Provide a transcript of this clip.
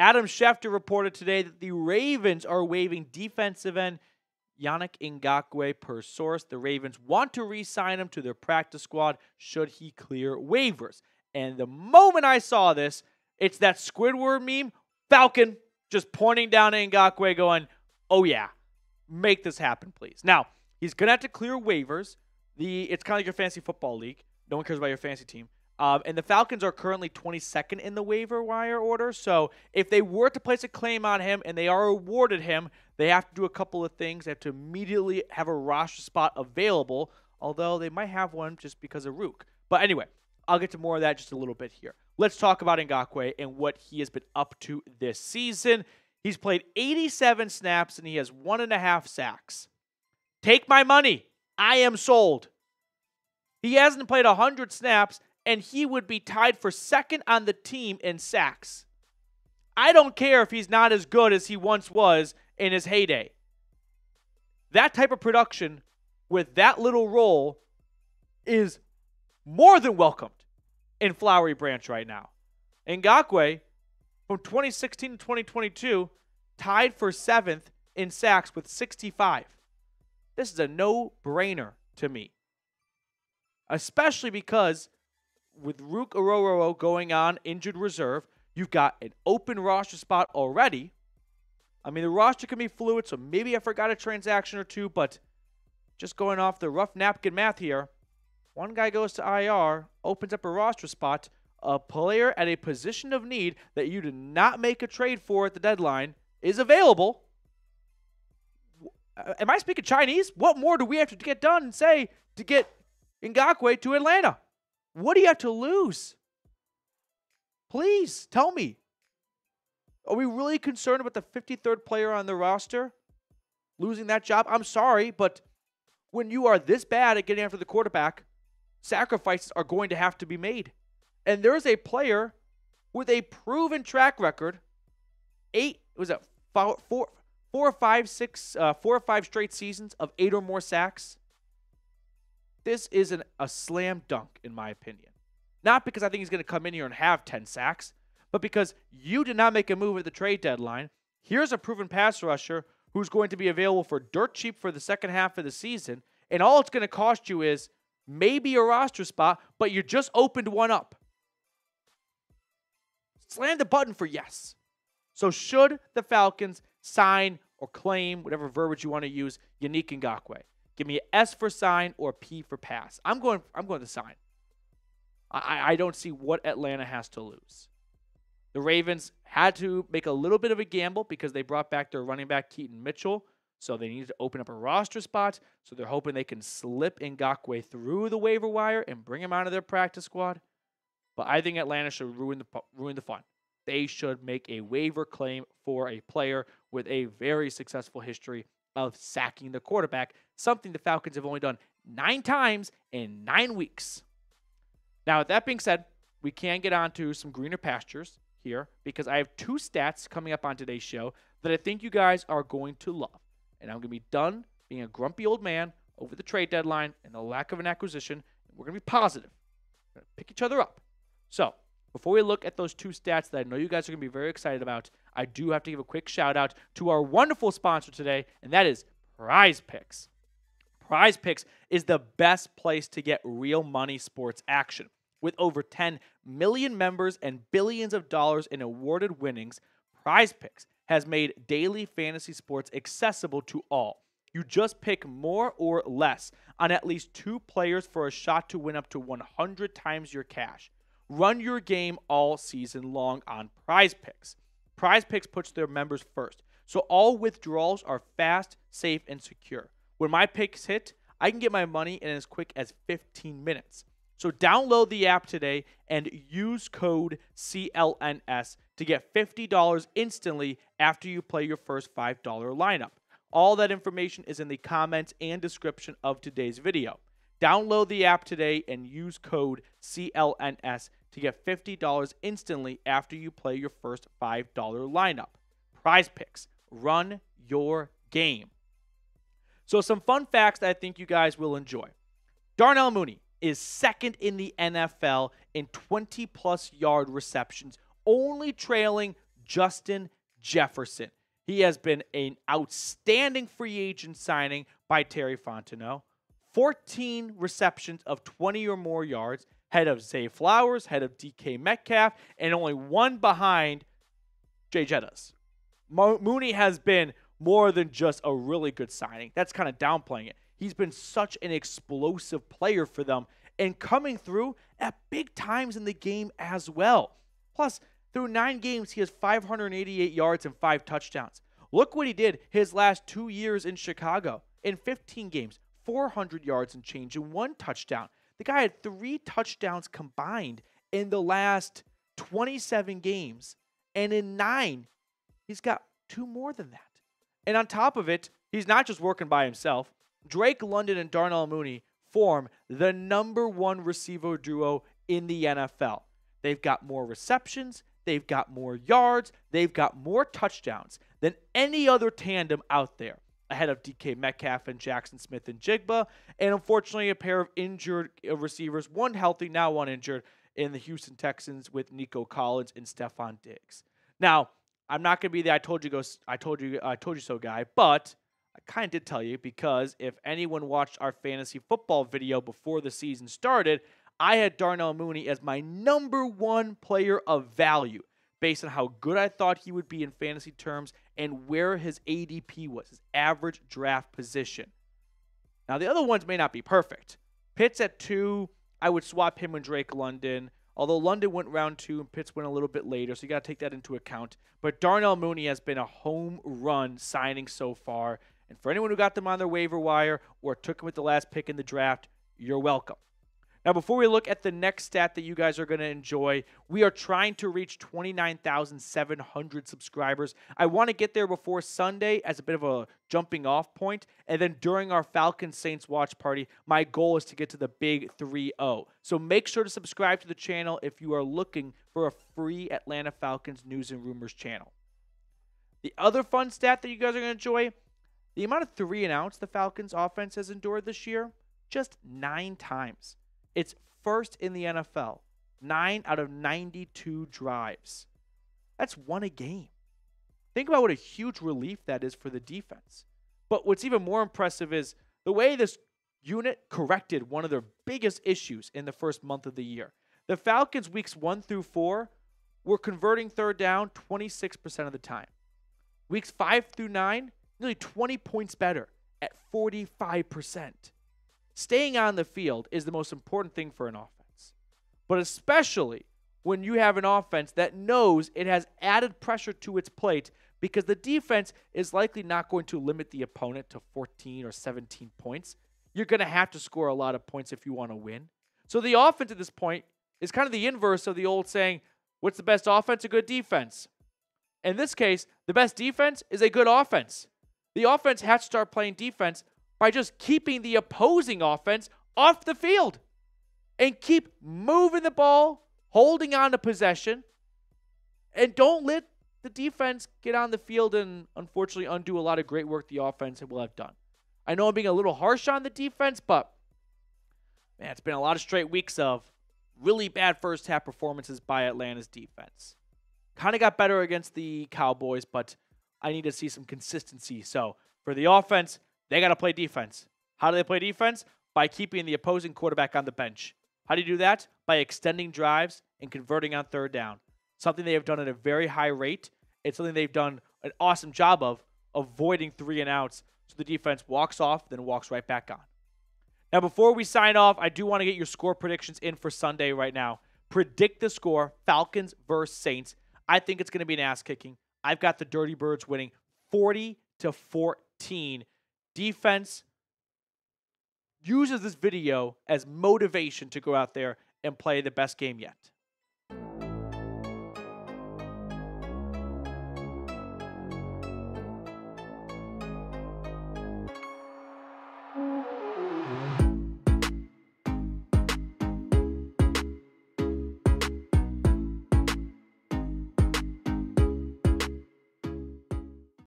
Adam Schefter reported today that the Ravens are waiving defensive end Yannick Ngakoue per source. The Ravens want to re sign him to their practice squad should he clear waivers. And the moment I saw this, it's that Squidward meme, Falcon just pointing down at Ngakoue going, oh yeah, make this happen, please. Now, he's going to have to clear waivers. The It's kind of like your fantasy football league. No one cares about your fantasy team. Um, and the Falcons are currently 22nd in the waiver wire order. So if they were to place a claim on him and they are awarded him, they have to do a couple of things. They have to immediately have a roster spot available, although they might have one just because of Ruke. But anyway, I'll get to more of that just a little bit here. Let's talk about Ngakoue and what he has been up to this season. He's played 87 snaps and he has one and a half sacks. Take my money. I am sold. He hasn't played 100 snaps and he would be tied for second on the team in sacks. I don't care if he's not as good as he once was in his heyday. That type of production with that little role is more than welcomed in Flowery Branch right now. Ngakoue, from 2016 to 2022, tied for seventh in sacks with 65. This is a no brainer to me, especially because with Ruke Orhorhoro going on injured reserve, you've got an open roster spot already. I mean, the roster can be fluid, so maybe I forgot a transaction or two, but just going off the rough napkin math here, one guy goes to IR, opens up a roster spot, a player at a position of need that you did not make a trade for at the deadline is available. Am I speaking Chinese? What more do we have to get done and say to get Ngakoue to Atlanta? What do you have to lose? Please tell me. Are we really concerned about the 53rd player on the roster losing that job? I'm sorry, but when you are this bad at getting after the quarterback, sacrifices are going to have to be made. And there's a player with a proven track record, eight was it four, four, four five, uh, four or five straight seasons of eight or more sacks. This is an, a slam dunk, in my opinion. Not because I think he's going to come in here and have 10 sacks, but because you did not make a move at the trade deadline. Here's a proven pass rusher who's going to be available for dirt cheap for the second half of the season. And all it's going to cost you is maybe a roster spot, but you just opened one up. Slam the button for yes. So, should the Falcons sign or claim, whatever verbiage you want to use, Yannick Ngakoue? Give me S for sign or P for pass. I'm going. I'm going to sign. I, I don't see what Atlanta has to lose. The Ravens had to make a little bit of a gamble because they brought back their running back Keaton Mitchell. So they need to open up a roster spot. So they're hoping they can slip Ngakoue through the waiver wire and bring him out of their practice squad. But I think Atlanta should ruin the ruin the fun. They should make a waiver claim for a player with a very successful history of sacking the quarterback, something the Falcons have only done nine times in nine weeks. Now, with that being said, we can get on to some greener pastures here because I have two stats coming up on today's show that I think you guys are going to love. And I'm going to be done being a grumpy old man over the trade deadline and the lack of an acquisition. We're going to be positive. We're going to pick each other up. So, before we look at those two stats that I know you guys are going to be very excited about, I do have to give a quick shout out to our wonderful sponsor today, and that is Prize Picks. Prize Picks is the best place to get real money sports action. With over 10 million members and billions of dollars in awarded winnings, Prize Picks has made daily fantasy sports accessible to all. You just pick more or less on at least two players for a shot to win up to 100 times your cash. Run your game all season long on Prize Picks. Prize Picks puts their members first, so all withdrawals are fast, safe, and secure. When my picks hit, I can get my money in as quick as 15 minutes. So download the app today and use code CLNS to get $50 instantly after you play your first $5 lineup. All that information is in the comments and description of today's video. Download the app today and use code CLNS to get $50 instantly after you play your first $5 lineup. Prize picks, run your game. So, some fun facts I think you guys will enjoy. Darnell Mooney is second in the NFL in 20 plus yard receptions, only trailing Justin Jefferson. He has been an outstanding free agent signing by Terry Fontenot. 14 receptions of 20 or more yards, head of Zay Flowers, head of DK Metcalf, and only one behind Jay Jettas. Mo- Mooney has been more than just a really good signing. That's kind of downplaying it. He's been such an explosive player for them and coming through at big times in the game as well. Plus, through nine games, he has 588 yards and five touchdowns. Look what he did his last two years in Chicago. In 15 games, 400 yards and change and one touchdown. The guy had three touchdowns combined in the last 27 games. And in nine, he's got two more than that. And on top of it, he's not just working by himself. Drake London and Darnell Mooney form the number one receiver duo in the NFL. They've got more receptions, they've got more yards, they've got more touchdowns than any other tandem out there, ahead of DK Metcalf and Jaxon Smith-Njigba. and unfortunately a pair of injured uh, receivers, one healthy, now one injured, in the Houston Texans with Nico Collins and Stefon Diggs. Now, I'm not going to be the I told you go I told you I told you so guy, but I kind of did tell you because if anyone watched our fantasy football video before the season started, I had Darnell Mooney as my number one player of value based on how good I thought he would be in fantasy terms and where his ADP was, his average draft position. Now, the other ones may not be perfect. Pitts at two, I would swap him and Drake London. Although London went round two and Pitts went a little bit later, so you got to take that into account. But Darnell Mooney has been a home run signing so far. And for anyone who got them on their waiver wire or took him with the last pick in the draft, you're welcome. Now, before we look at the next stat that you guys are going to enjoy, we are trying to reach 29,700 subscribers. I want to get there before Sunday as a bit of a jumping off point. And then during our Falcons Saints watch party, my goal is to get to the big 3 0. So make sure to subscribe to the channel if you are looking for a free Atlanta Falcons news and rumors channel. The other fun stat that you guys are going to enjoy the amount of three and outs the Falcons offense has endured this year, just nine times. It's first in the NFL. Nine out of 92 drives. That's one a game. Think about what a huge relief that is for the defense. But what's even more impressive is the way this unit corrected one of their biggest issues in the first month of the year. The Falcons, weeks one through four, were converting third down 26% of the time. Weeks five through nine, nearly 20 points better at 45%. Staying on the field is the most important thing for an offense, but especially when you have an offense that knows it has added pressure to its plate because the defense is likely not going to limit the opponent to 14 or 17 points. You're going to have to score a lot of points if you want to win. So the offense at this point is kind of the inverse of the old saying, what's the best offense? A good defense. In this case, the best defense is a good offense. The offense has to start playing defense by just keeping the opposing offense off the field and keep moving the ball, holding on to possession, and don't let the defense get on the field and unfortunately undo a lot of great work the offense will have done. I know I'm being a little harsh on the defense, but man, it's been a lot of straight weeks of really bad first half performances by Atlanta's defense. Kind of got better against the Cowboys, but I need to see some consistency. So for the offense, they got to play defense. How do they play defense? By keeping the opposing quarterback on the bench. How do you do that? By extending drives and converting on third down. Something they have done at a very high rate. It's something they've done an awesome job of avoiding three and outs so the defense walks off, then walks right back on. Now, before we sign off, I do want to get your score predictions in for Sunday right now. Predict the score Falcons versus Saints. I think it's going to be an ass kicking. I've got the Dirty Birds winning 40 to 14 defense uses this video as motivation to go out there and play the best game yet.